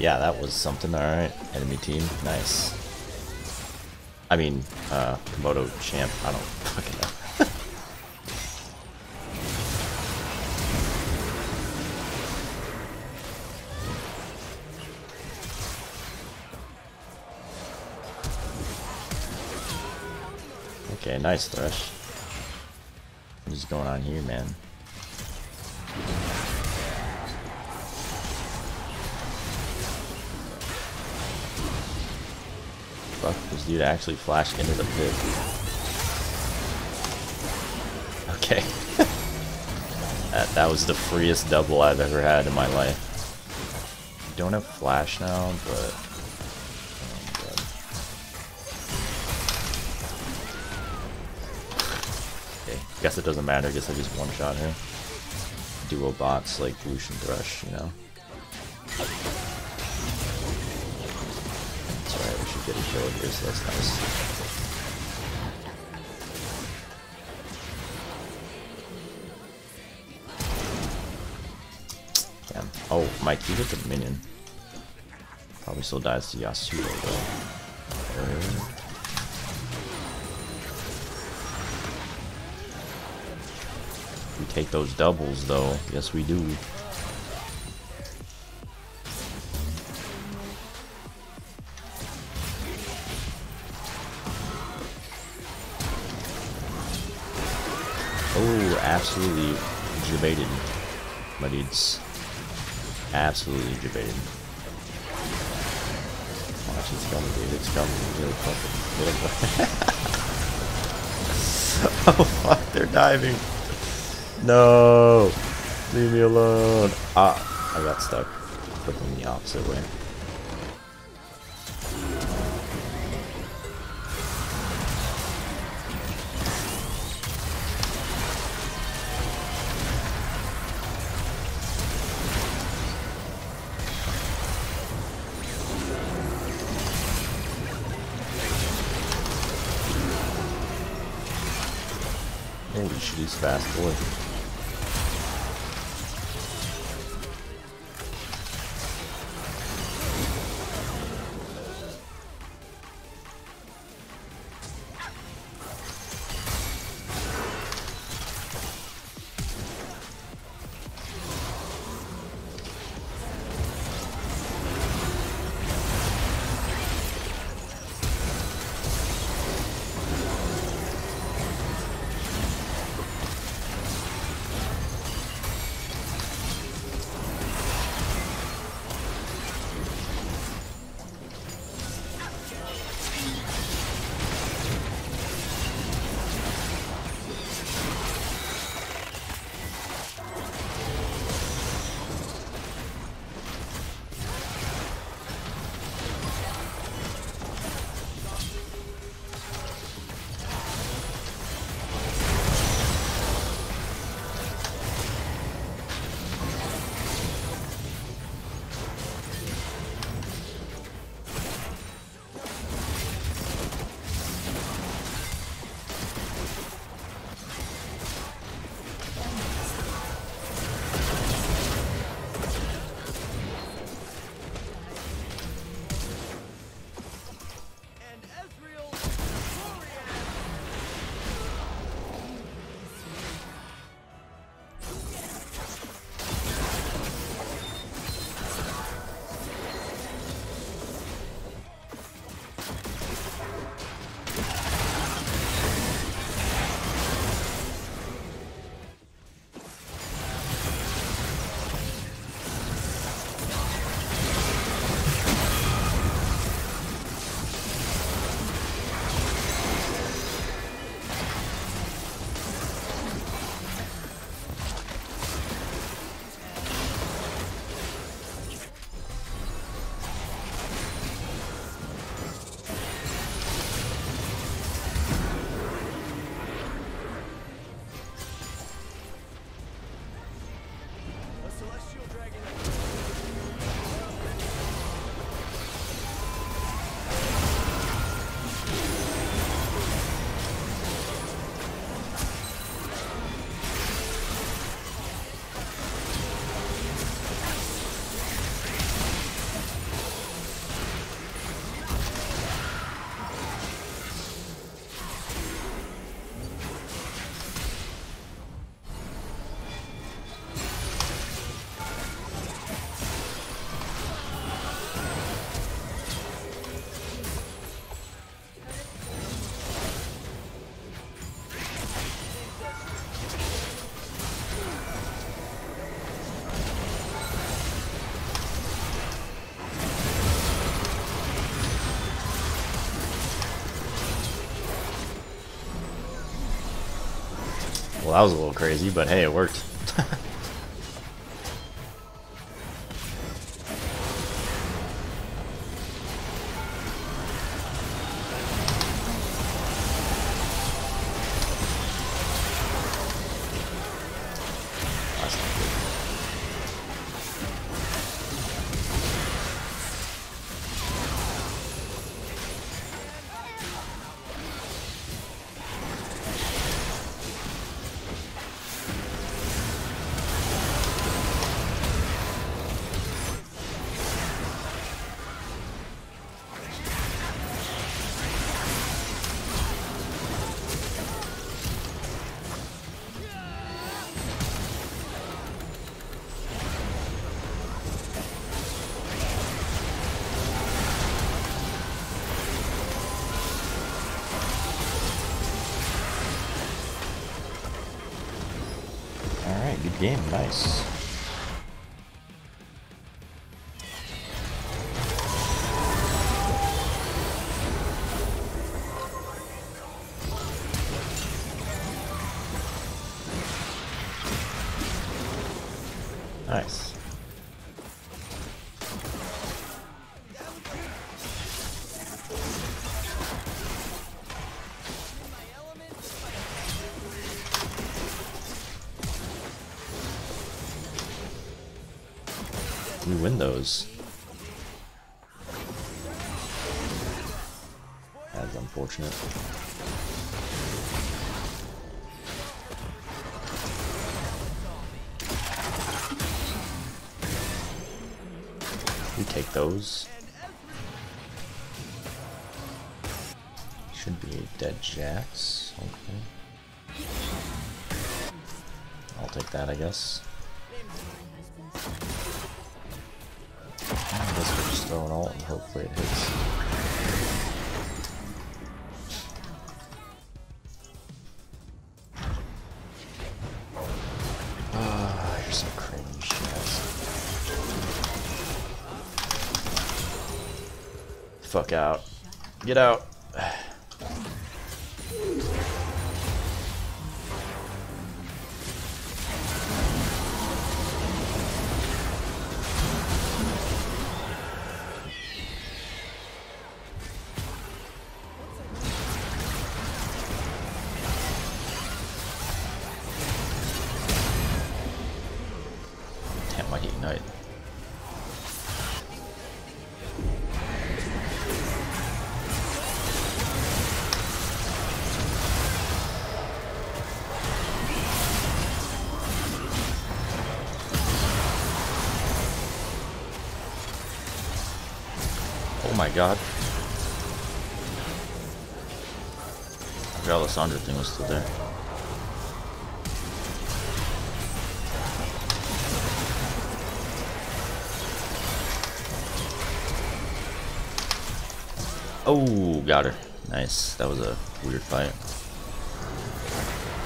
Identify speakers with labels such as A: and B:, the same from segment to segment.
A: Yeah, that was something. Alright. Enemy team. Nice. I mean, uh, Komodo champ. I don't fucking know. okay, nice Thresh. What is going on here, man? Fuck, this dude actually flashed into the pit. Okay. that, that was the freest double I've ever had in my life. don't have flash now, but... Oh, okay, guess it doesn't matter, I guess I just one-shot her. Duo bots like Lucian Thresh, you know? Damn. Oh, my Q hit the minion. Probably still dies to Yasuo though. We take those doubles though. Yes we do. Absolutely debated, my dudes. Absolutely debated. Watch, it's coming, dude. It's coming. Really fucking. oh fuck, they're diving. No, leave me alone. Ah, I got stuck. Flipping the opposite way. Holy shit, he's fast boy. Well, that was a little crazy, but hey, it worked. Game, nice. Win those. That's unfortunate. We take those. Should be dead Jax, hopefully. I'll take that, I guess. Throw an ult and hopefully it hits. Ah, you're so cringe. Fuck out. Get out. My god. Forgot Lissandra thing was still there. Oh, got her. Nice. That was a weird fight.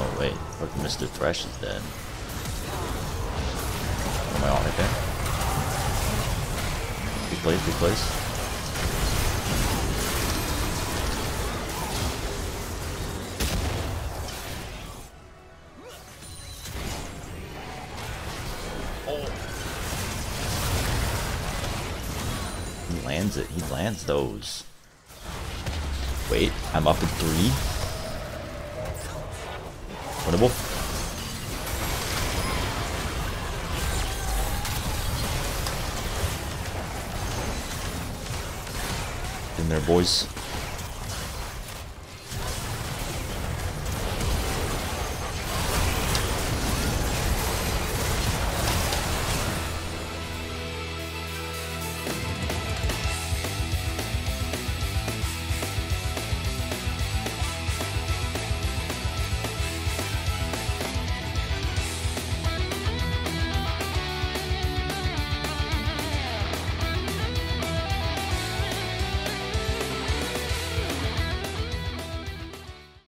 A: Oh wait, fucking Mr. Thresh is dead. Am I on right there? Good place, good place. Lands it. He lands those. Wait, I'm up in three. Winnable. In there, boys.